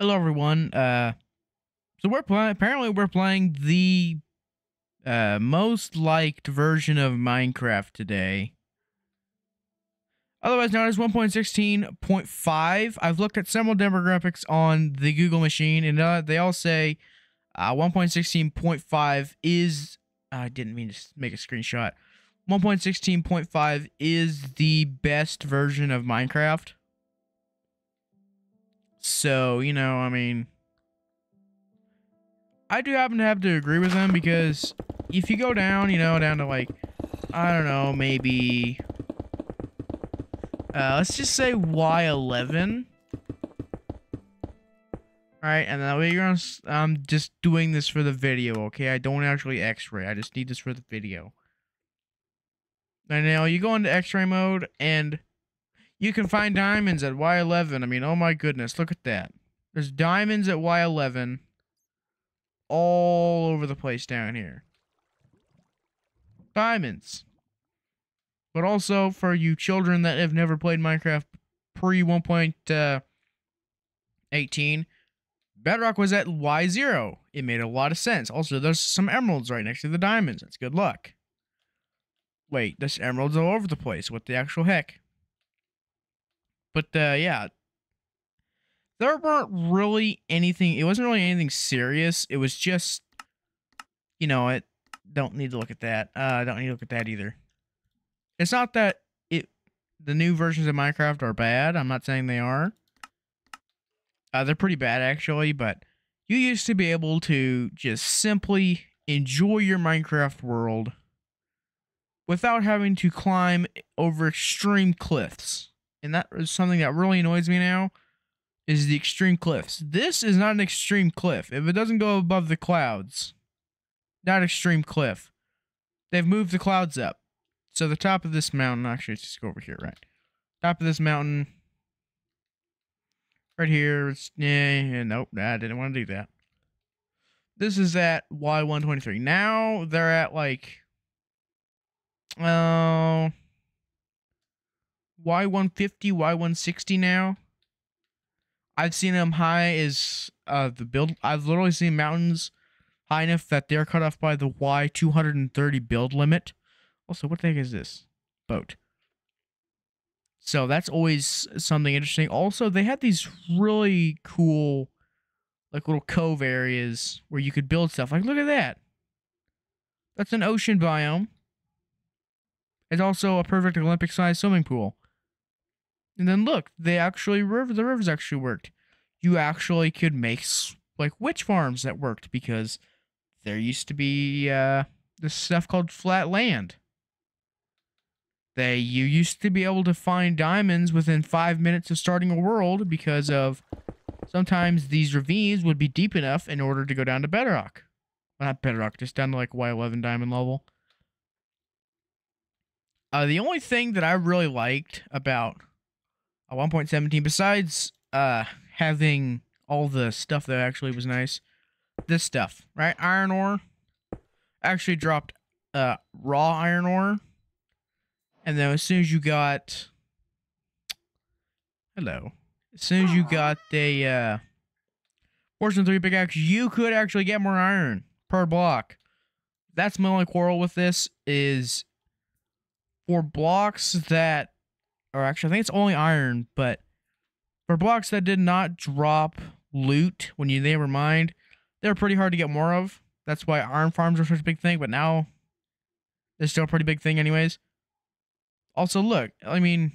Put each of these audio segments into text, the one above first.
Hello, everyone. Uh, so we're playing. Apparently, we're playing the uh most liked version of Minecraft today. Otherwise known as 1.16.5. I've looked at several demographics on the Google machine, and uh, they all say uh, 1.16.5 is. I didn't mean to make a screenshot. 1.16.5 is the best version of Minecraft. So, you know, I mean, I do happen to have to agree with them because if you go down, you know, down to like, I don't know, maybe, uh, let's just say Y11. Alright, and then we're gonna, s- I'm just doing this for the video, okay? I don't actually x-ray, I just need this for the video. And now you go into x-ray mode and you can find diamonds at Y11. I mean, oh my goodness, look at that. There's diamonds at Y11 all over the place down here. Diamonds. But also for you children that have never played Minecraft pre 1.18, uh, Bedrock was at Y0. It made a lot of sense. Also, there's some emeralds right next to the diamonds. That's good luck. Wait, there's emeralds all over the place. What the actual heck? But uh, yeah, there weren't really anything. It wasn't really anything serious. It was just, you know, it. Don't need to look at that. Uh, don't need to look at that either. It's not that it. The new versions of Minecraft are bad. I'm not saying they are. Uh, they're pretty bad actually, but you used to be able to just simply enjoy your Minecraft world without having to climb over extreme cliffs and that is something that really annoys me now is the extreme cliffs. This is not an extreme cliff. If it doesn't go above the clouds, not extreme cliff. They've moved the clouds up. So the top of this mountain, actually, let's just go over here, right? Top of this mountain, right here. It's, yeah, yeah, nope, I didn't want to do that. This is at Y123. Now they're at like, oh. Y150, Y160 now. I've seen them high as uh the build. I've literally seen mountains high enough that they're cut off by the Y230 build limit. Also, what the heck is this? Boat. So that's always something interesting. Also, they had these really cool, like little cove areas where you could build stuff. Like, look at that. That's an ocean biome. It's also a perfect Olympic sized swimming pool. And then look, they actually river the rivers actually worked. You actually could make like witch farms that worked because there used to be uh this stuff called flat land. They you used to be able to find diamonds within five minutes of starting a world because of sometimes these ravines would be deep enough in order to go down to bedrock. Well, not bedrock, just down to like Y11 diamond level. Uh, the only thing that I really liked about uh, 1.17, besides uh having all the stuff that actually was nice, this stuff, right? Iron ore actually dropped uh raw iron ore, and then as soon as you got hello, as soon as you got the uh Fortune 3 pickaxe, you could actually get more iron per block. That's my only quarrel with this is for blocks that or actually I think it's only iron, but for blocks that did not drop loot when you they were mined, they were pretty hard to get more of. That's why iron farms are such a big thing, but now they're still a pretty big thing anyways. Also, look, I mean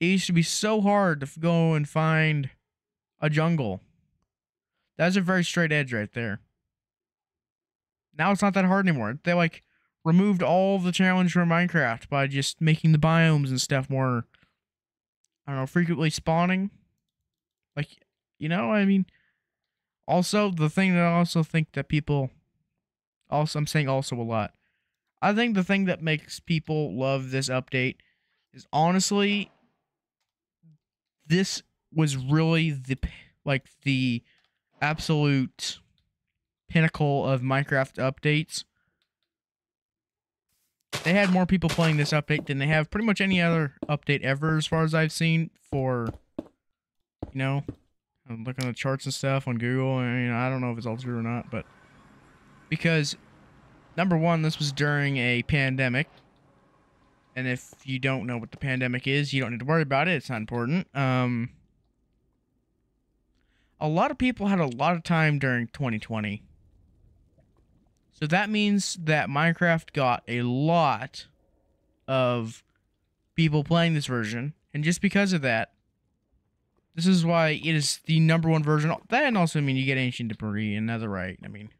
it used to be so hard to go and find a jungle. That's a very straight edge right there. Now it's not that hard anymore. They like removed all the challenge from Minecraft by just making the biomes and stuff more I don't know, frequently spawning. Like you know, I mean also the thing that I also think that people also I'm saying also a lot. I think the thing that makes people love this update is honestly this was really the like the absolute pinnacle of Minecraft updates. They had more people playing this update than they have pretty much any other update ever, as far as I've seen. For you know, I'm looking at the charts and stuff on Google. Mean, I don't know if it's all true or not, but because number one, this was during a pandemic, and if you don't know what the pandemic is, you don't need to worry about it. It's not important. Um, a lot of people had a lot of time during 2020. So that means that Minecraft got a lot of people playing this version, and just because of that, this is why it is the number one version. That also I mean you get ancient debris and netherite. I mean,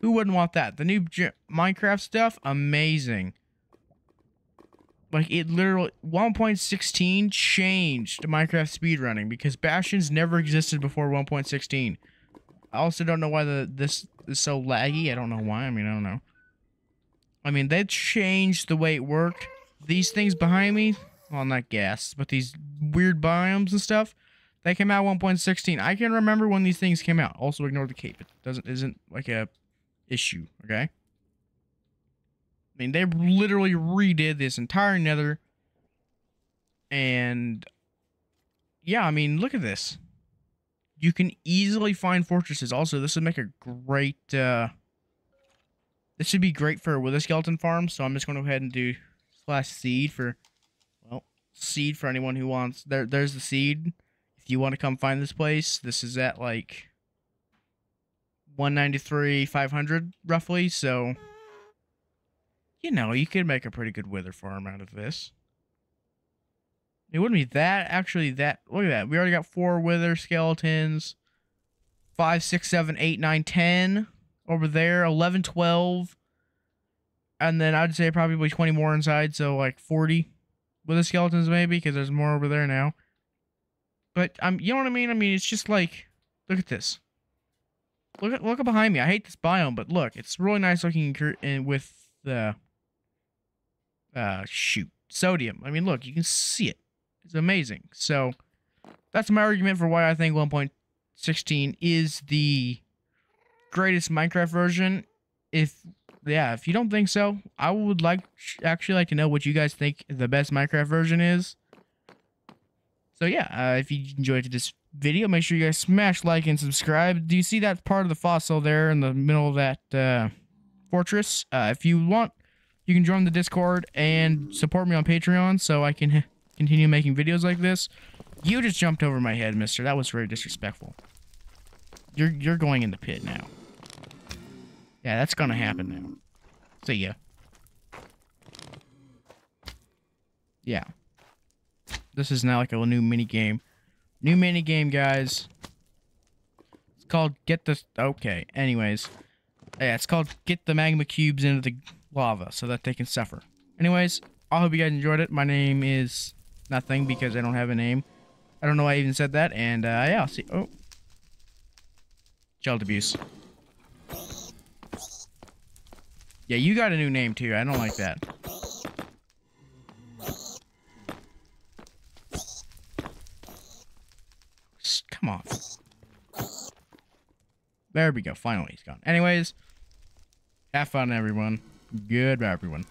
who wouldn't want that? The new J Minecraft stuff, amazing. Like it literally 1.16 changed Minecraft speedrunning because Bastions never existed before 1.16. I also don't know why the this is so laggy. I don't know why. I mean, I don't know. I mean, they changed the way it worked. These things behind me, well, not ghasts, but these weird biomes and stuff, they came out 1.16. I can remember when these things came out. Also, ignore the cape. It doesn't isn't like a issue. Okay. I mean, they literally redid this entire nether. And yeah, I mean, look at this. You can easily find fortresses. Also, this would make a great, uh, this should be great for wither skeleton farm. So I'm just going to go ahead and do slash seed for, well, seed for anyone who wants. There, There's the seed. If you want to come find this place, this is at like 193, 500 roughly. So you know, you could make a pretty good wither farm out of this. It wouldn't be that, actually, that, look at that. We already got four wither skeletons. Five, six, seven, eight, nine, ten over there. 11, 12. And then I'd say probably 20 more inside, so like 40 wither skeletons maybe, because there's more over there now. But, um, you know what I mean? I mean, it's just like, look at this. Look at, look behind me. I hate this biome, but look, it's really nice looking with the uh, shoot, sodium. I mean, look, you can see it. It's amazing. So that's my argument for why I think 1.16 is the greatest Minecraft version. If yeah, if you don't think so, I would like actually like to know what you guys think the best Minecraft version is. So yeah, uh, if you enjoyed this video, make sure you guys smash like and subscribe. Do you see that part of the fossil there in the middle of that uh, fortress? Uh, if you want you can join the Discord and support me on Patreon so I can continue making videos like this. You just jumped over my head, mister. That was very disrespectful. You're you're going in the pit now. Yeah, that's gonna happen now. See ya. Yeah. This is now like a new mini game. New mini game, guys. It's called Get the... Okay, anyways. Yeah, it's called Get the Magma Cubes into the lava so that they can suffer. Anyways, I hope you guys enjoyed it. My name is nothing because I don't have a name. I don't know why I even said that. And uh, yeah, I'll see. Oh. Child abuse. Yeah, you got a new name too. I don't like that. Come on. There we go. Finally, he's gone. Anyways, have fun, everyone. Goodbye, everyone.